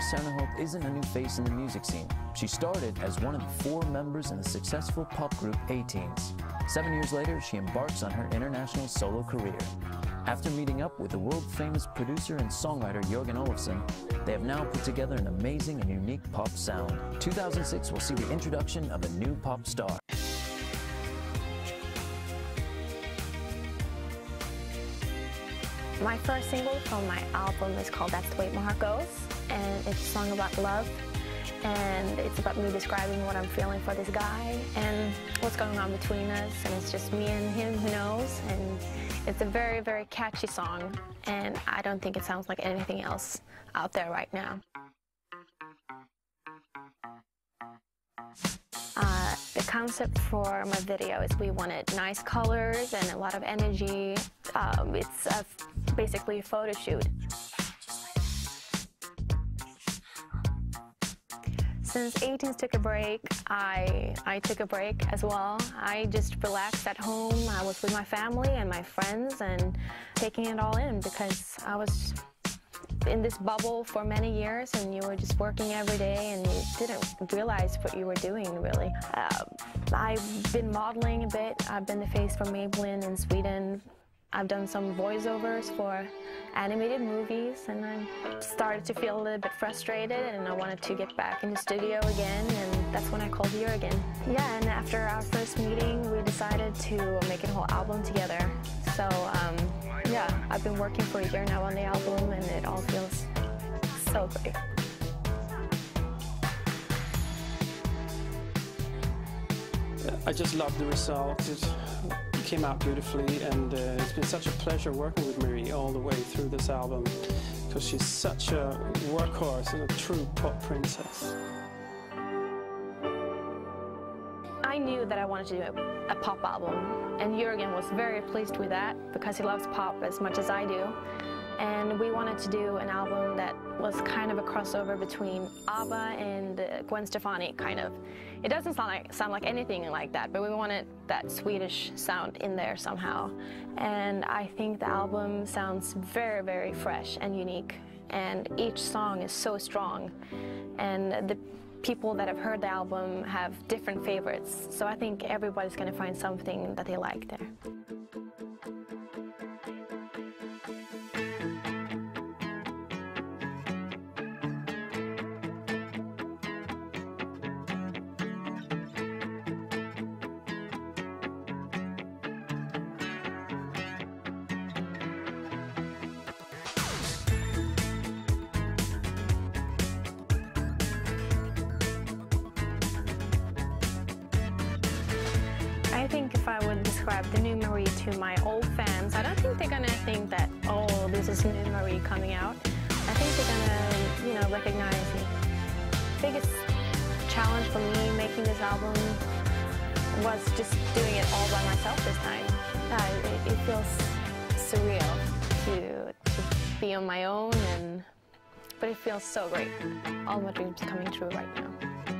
Serneholt isn't a new face in the music scene. She started as one of the four members in the successful pop group A-Teens. Seven years later, she embarks on her international solo career. After meeting up with the world-famous producer and songwriter Jörgen Olofsson, they have now put together an amazing and unique pop sound. 2006 will see the introduction of a new pop star. My first single from my album is called That's the Way My Heart Goes, and it's a song about love, and it's about me describing what I'm feeling for this guy and what's going on between us, and it's just me and him who knows, and it's a very, very catchy song, and I don't think it sounds like anything else out there right now. Uh, the concept for my video is we wanted nice colors and a lot of energy. Um, it's a, basically a photo shoot. Since A-Teens took a break, I, I took a break as well. I just relaxed at home. I was with my family and my friends and taking it all in because I was in this bubble for many years and you were just working every day and you didn't realize what you were doing really. Uh, I've been modeling a bit. I've been the face for Maybelline in Sweden. I've done some voiceovers for animated movies and I started to feel a little bit frustrated and I wanted to get back in the studio again and that's when I called Jörgen. Yeah, and after our first meeting we decided to make a whole album together. So um, yeah, I've been working for a year now on the album and it all feels so great. I just love the result. It came out beautifully and uh, it's been such a pleasure working with Marie all the way through this album because she's such a workhorse and a true pop princess. I knew that I wanted to do a, a pop album and Jörgen was very pleased with that because he loves pop as much as I do and we wanted to do an album that kind of a crossover between ABBA and uh, Gwen Stefani, kind of. It doesn't sound like, sound like anything like that, but we wanted that Swedish sound in there somehow. And I think the album sounds very, very fresh and unique, and each song is so strong. And the people that have heard the album have different favorites, so I think everybody's going to find something that they like there. I think if I would describe the new Marie to my old fans, I don't think they're gonna think that, oh, this is new Marie coming out. I think they're gonna, you know, recognize the biggest challenge for me making this album was just doing it all by myself this time. Yeah, it, it feels surreal to, to be on my own, and but it feels so great. All my dreams coming true right now.